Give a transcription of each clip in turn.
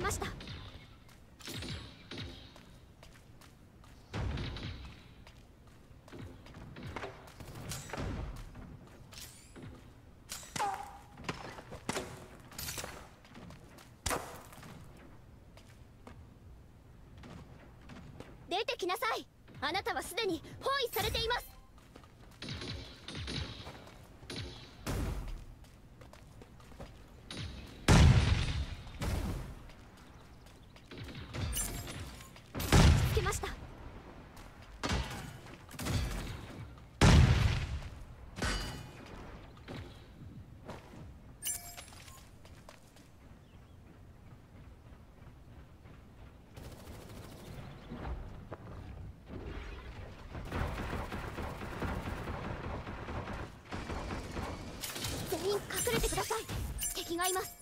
きました。出てきなさい。あなたはすでに包囲されています。れてください。敵がいます。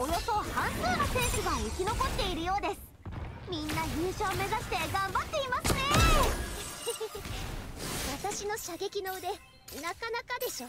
およそ半数の選手が生き残っているようです。みんな優勝目指して頑張っていますね。私の射撃の腕なかなかでしょ？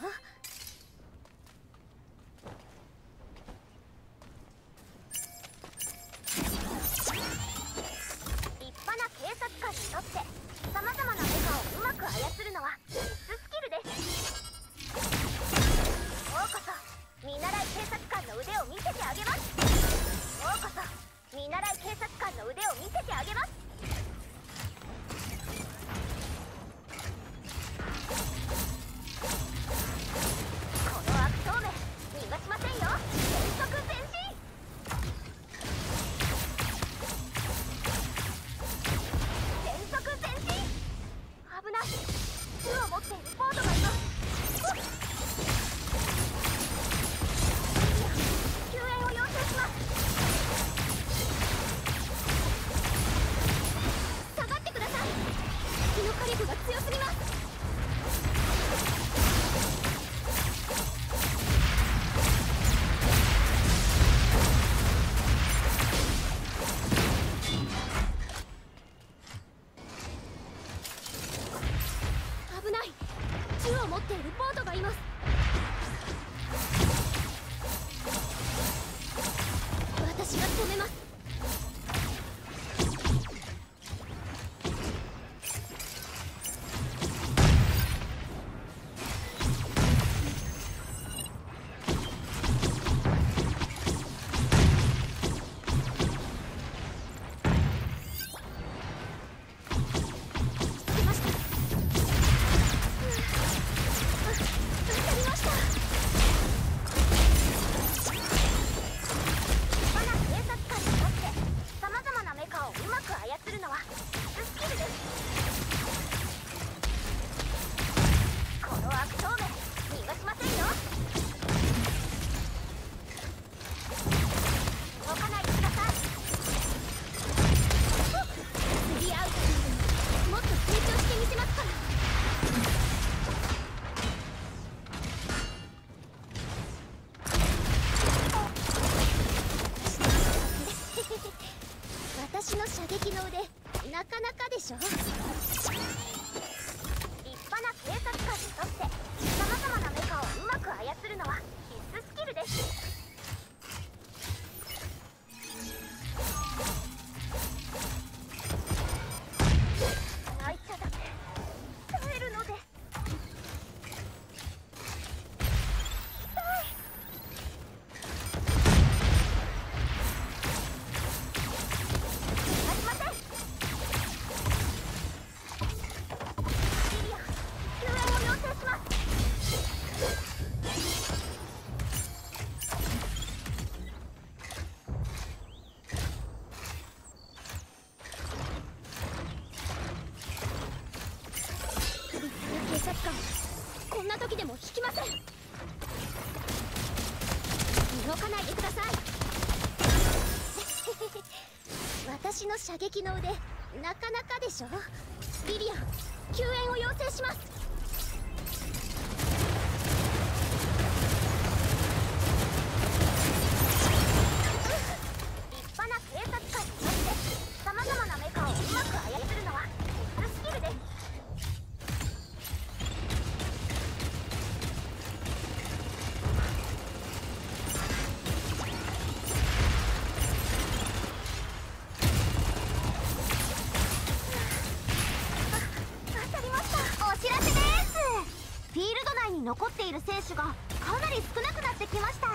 射撃の腕なかなかでしょ？リリアン救援を要請します。残っている選手がかなり少なくなってきました。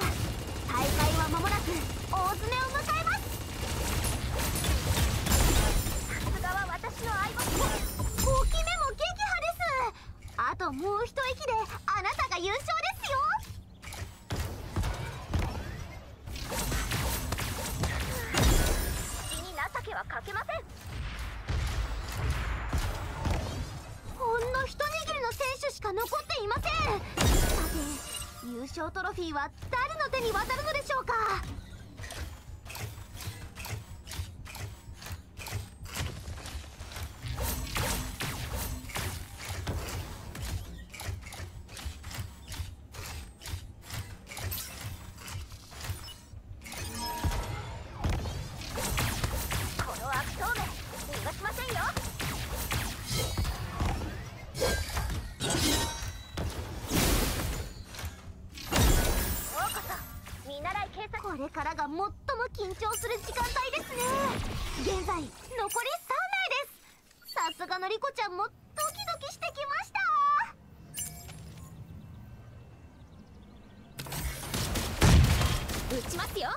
大会は間もなく大詰めを迎えます。さすがは私の相棒。5期目も撃破です。あともう一息であなたが優勝です。トロフィーは誰の手に渡るのでしょうか？現在残り3名です。さすがのリコちゃんもドキドキしてきました。撃ちますよ。